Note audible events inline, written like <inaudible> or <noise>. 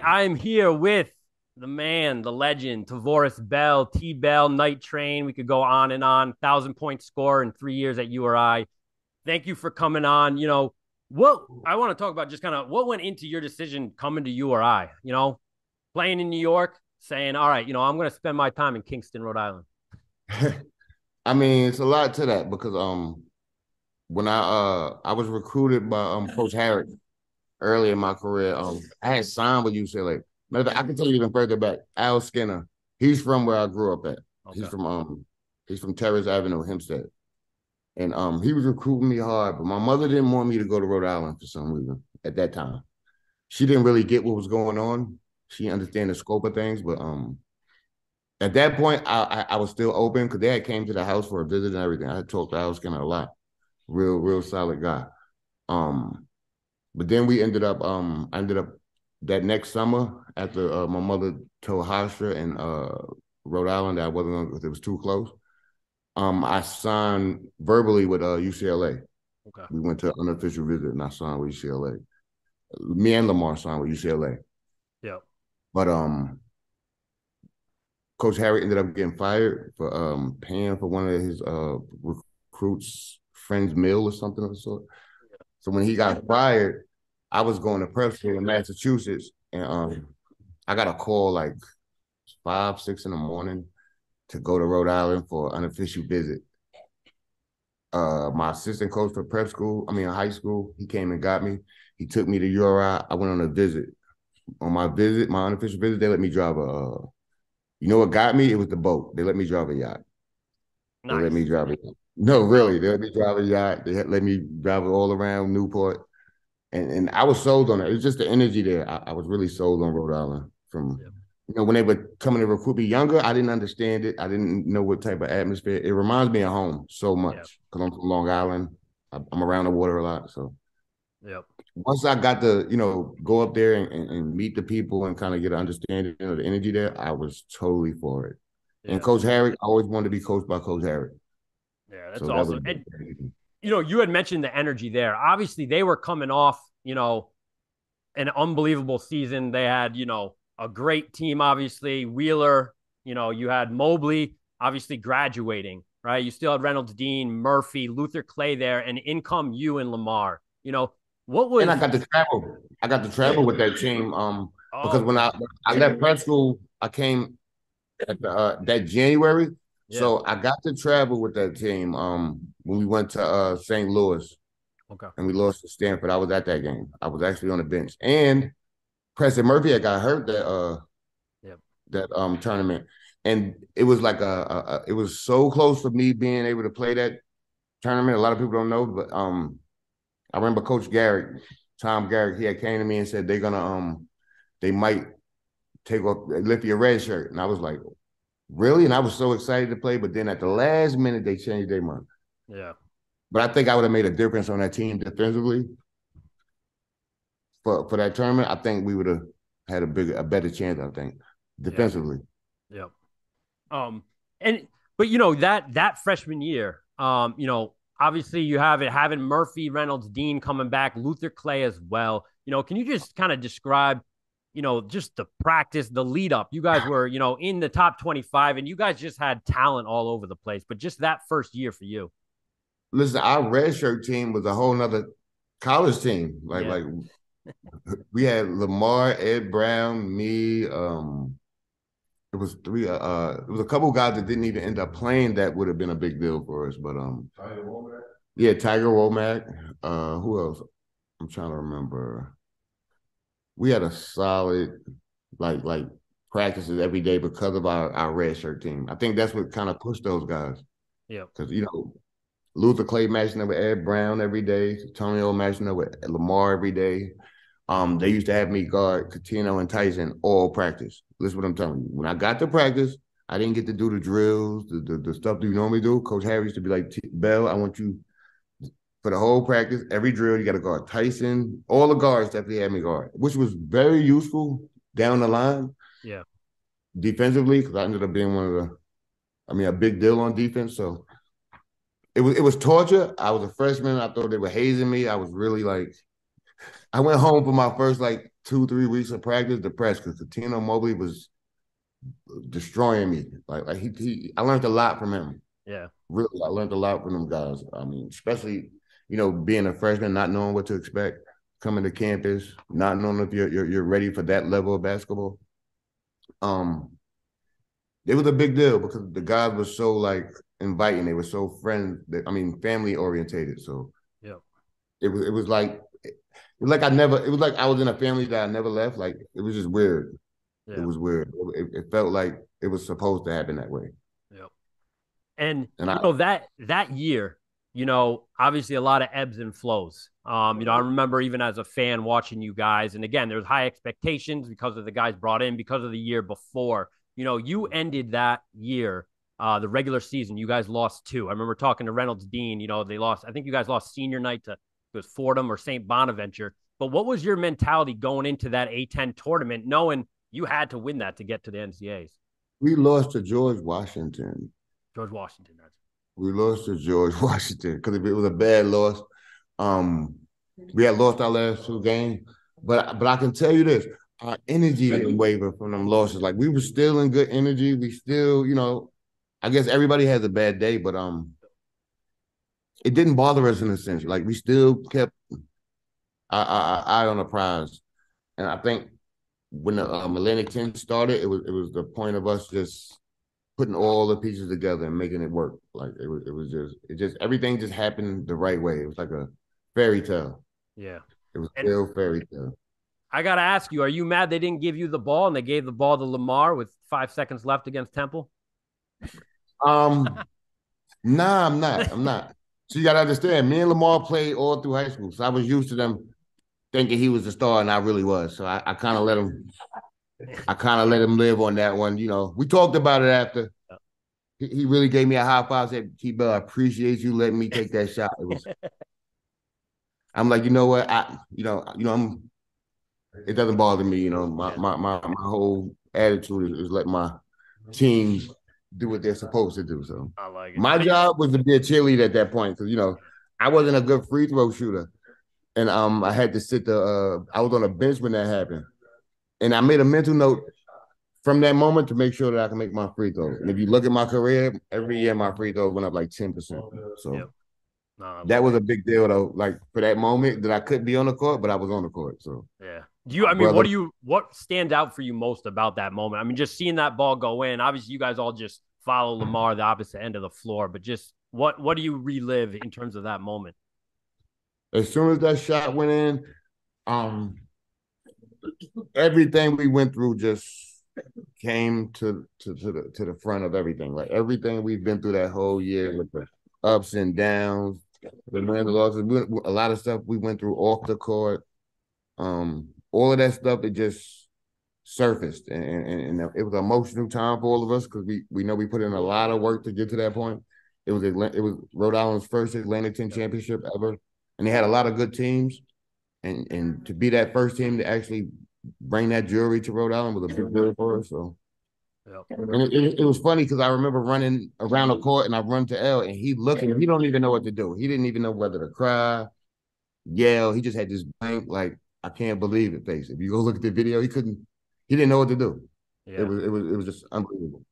I'm here with the man, the legend, Tavorris Bell, T Bell, Night Train. We could go on and on. Thousand point score in three years at URI. Thank you for coming on. You know, what I want to talk about just kind of what went into your decision coming to URI, you know, playing in New York, saying, all right, you know, I'm going to spend my time in Kingston, Rhode Island. <laughs> I mean, it's a lot to that because um when I uh I was recruited by um Coach Harrick early in my career. Um, I had signed with UCLA. Matter I can tell you even further back. Al Skinner, he's from where I grew up at. Okay. He's from um, he's from Terrace Avenue, Hempstead, and um, he was recruiting me hard. But my mother didn't want me to go to Rhode Island for some reason at that time. She didn't really get what was going on. She understand the scope of things, but um, at that point, I I, I was still open because they had came to the house for a visit and everything. I had talked to Al Skinner a lot, real real solid guy. Um, but then we ended up, um, I ended up that next summer after uh, my mother told Hofstra in uh, Rhode Island that I wasn't it was too close. Um, I signed verbally with uh, UCLA. Okay. We went to an unofficial visit and I signed with UCLA. Me and Lamar signed with UCLA. Yeah. But um, Coach Harrick ended up getting fired for um paying for one of his uh recruits' friend's meal or something of the sort. So when he got fired, I was going to prep school in Massachusetts, and um, I got a call like five, six in the morning to go to Rhode Island for an unofficial visit. Uh, my assistant coach for prep school, I mean high school, he came and got me. He took me to URI. I went on a visit. On my visit, my unofficial visit, they let me drive a. Uh, you know what got me? It was the boat. They let me drive a yacht. Nice. They let me drive a yacht. No, really. They let me drive a yacht. They let me drive it all around Newport. And and I was sold on it. It was just the energy there. I, I was really sold on Rhode Island from yeah. you know, when they were coming to recruit me younger, I didn't understand it. I didn't know what type of atmosphere. It reminds me of home so much because yeah. I'm from Long Island. I'm around the water a lot. So Yep. Once I got to, you know, go up there and, and, and meet the people and kind of get an understanding of the energy there, I was totally for it. And Coach Harrick, I always wanted to be coached by Coach Harrick. Yeah, that's so awesome. That and, you know, you had mentioned the energy there. Obviously, they were coming off, you know, an unbelievable season. They had, you know, a great team, obviously. Wheeler, you know, you had Mobley, obviously graduating, right? You still had Reynolds Dean, Murphy, Luther Clay there, and in come you and Lamar. You know, what was And I got to travel. I got to travel with that team. Um, oh. because when I I left prep school, I came at the, uh, that January so I got to travel with that team um when we went to uh St. Louis. Okay. And we lost to Stanford. I was at that game. I was actually on the bench. And Preston Murphy had got hurt that uh yep. that um tournament. And it was like a, a, it was so close to me being able to play that tournament. A lot of people don't know, but um I remember Coach Garrick, Tom Garrick, he had came to me and said they're gonna um they might take off lift your red shirt. And I was like, really, and I was so excited to play. But then at the last minute, they changed their mind. Yeah. But I think I would have made a difference on that team defensively. For for that tournament, I think we would have had a bigger, a better chance. I think defensively. Yeah. yeah. Um. And but you know that that freshman year, um, you know, obviously you have it having Murphy, Reynolds, Dean coming back, Luther Clay as well. You know, can you just kind of describe you know, just the practice, the lead up. You guys were, you know, in the top 25 and you guys just had talent all over the place. But just that first year for you. Listen, our red shirt team was a whole nother college team. Like, yeah. like we had Lamar, Ed Brown, me, um, it was three uh, uh it was a couple guys that didn't even end up playing that would have been a big deal for us. But um Tiger Womack. Yeah, Tiger Womack. Uh who else? I'm trying to remember we had a solid like like practices every day because of our, our red shirt team. I think that's what kind of pushed those guys. Yeah. Because you know, Luther Clay matching up with Ed Brown every day, Tonio matching up with Lamar every day. Um, they used to have me guard Cuttino and Tyson all practice. Listen what I'm telling you. When I got to practice, I didn't get to do the drills, the, the, the stuff that you normally do. Coach Harrick used to be like, Bell, I want you for the whole practice, every drill, you got to guard Tyson. All the guards definitely had me guard, which was very useful down the line. Yeah. Defensively, because I ended up being one of the, I mean, a big deal on defense. So it was it was torture. I was a freshman. I thought they were hazing me. I was really like, I went home for my first like two, three weeks of practice depressed because Cuttino Mobley was destroying me. Like, like he, he, I learned a lot from him. Yeah, really, I learned a lot from them guys. I mean, especially you know being a freshman, not knowing what to expect, coming to campus, not knowing if you're you're, you're ready for that level of basketball. Um, it was a big deal because the guys were so like inviting. They were so friend. I mean, family orientated. So yeah, it was it was like it was like I never. It was like I was in a family that I never left. Like it was just weird. Yeah. It was weird. It, it, felt like it was supposed to happen that way. Yeah, and, and you I, know that that year, you know, obviously a lot of ebbs and flows. Um, you know, I remember even as a fan watching you guys, and again, there's high expectations because of the guys brought in because of the year before. You know, you ended that year, uh, the regular season. You guys lost two. I remember talking to Reynolds Dean. You know, they lost. I think you guys lost senior night to it was Fordham or St. Bonaventure. But what was your mentality going into that A10 tournament, knowing you had to win that to get to the NCAAs? We lost to George Washington. George Washington. That's we lost to George <laughs> Washington because it was a bad loss. Um, we had lost our last two games, but but I can tell you this: our energy didn't waver from them losses. Like we were still in good energy. We still, you know, I guess everybody has a bad day, but um, it didn't bother us in a sense. Like we still kept our, eye on the prize, and I think when the um, Atlantic Ten started, it was it was the point of us just putting all the pieces together and making it work. Like it was, it was just, it just everything just happened the right way. It was like a fairy tale. Yeah, it was and still fairy tale. I gotta ask you: Are you mad they didn't give you the ball and they gave the ball to Lamar with five seconds left against Temple? Um, <laughs> nah, I'm not. I'm not. So you gotta understand, me and Lamar played all through high school, so I was used to them thinking he was the star, and I really was. So I, I kind of let him I kind of let him live on that one. You know, we talked about it after. He, he really gave me a high five. Said, "T Bell, I appreciate you letting me take that shot." It was. <laughs> I'm like, you know what? I, you know, you know, I'm. It doesn't bother me. You know, my my my, my whole attitude is, is let my team do what they're supposed to do. So I like it. My job was to be a cheerleader at that point because you know I wasn't a good free throw shooter, and um I had to sit the uh I was on a bench when that happened and I made a mental note from that moment to make sure that I can make my free throws. And if you look at my career, every year my free throws went up like 10%. So yep. no, that was a big deal though. Like for that moment that I couldn't be on the court, but I was on the court. So yeah. Do you I mean Brother, what do you what stands out for you most about that moment? I mean, just seeing that ball go in. Obviously, you guys all just follow Lamar the opposite end of the floor, but just what what do you relive in terms of that moment? As soon as that shot went in, um, everything we went through just came to to to the to the front of everything. Like everything we've been through that whole year with the ups and downs, the wins losses, a lot of stuff we went through off the court. Um, all of that stuff it just surfaced, and, and, and it was an emotional time for all of us because we we know we put in a lot of work to get to that point. It was it was Rhode Island's first Atlantic 10 championship ever, and they had a lot of good teams and mm-hmm. and to be that first team to actually bring that jewelry to Rhode Island was a big deal for us. So. Yep. And it, it, it, was funny because I remember running around the court and I run to L and he looking, he don't even know what to do. He didn't even know whether to cry, yell. He just had this blank, like, I can't believe it face. If you go look at the video, he couldn't, he didn't know what to do. Yeah. It was it was it was just unbelievable.